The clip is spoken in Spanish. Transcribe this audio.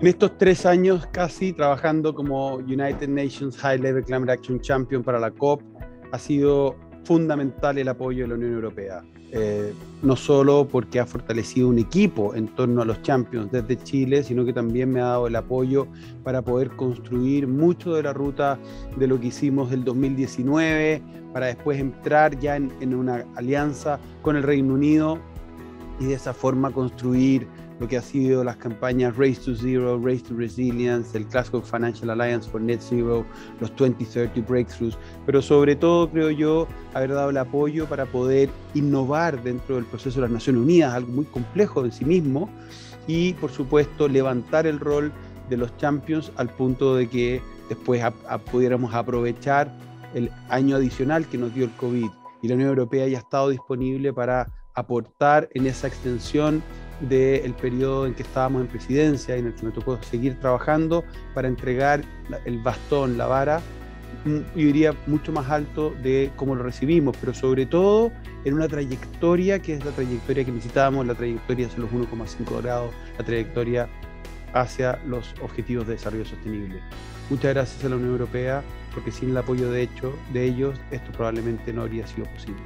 En estos tres años casi trabajando como United Nations High Level Climate Action Champion para la COP, ha sido fundamental el apoyo de la Unión Europea. Eh, no solo porque ha fortalecido un equipo en torno a los Champions desde Chile, sino que también me ha dado el apoyo para poder construir mucho de la ruta de lo que hicimos el 2019, para después entrar ya en, en una alianza con el Reino Unido y de esa forma construir lo que ha sido las campañas Race to Zero, Race to Resilience, el Glasgow Financial Alliance for Net Zero, los 2030 Breakthroughs, pero sobre todo creo yo haber dado el apoyo para poder innovar dentro del proceso de las Naciones Unidas, algo muy complejo en sí mismo, y por supuesto levantar el rol de los champions al punto de que después pudiéramos aprovechar el año adicional que nos dio el COVID. Y la Unión Europea ya ha estado disponible para aportar en esa extensión del periodo en que estábamos en presidencia y en el que me tocó seguir trabajando para entregar el bastón, la vara, mm, yo diría mucho más alto de cómo lo recibimos, pero sobre todo en una trayectoria que es la trayectoria que necesitábamos, la trayectoria hacia los 1,5 grados, la trayectoria hacia los objetivos de desarrollo sostenible. Muchas gracias a la Unión Europea, porque sin el apoyo de hecho de ellos esto probablemente no habría sido posible.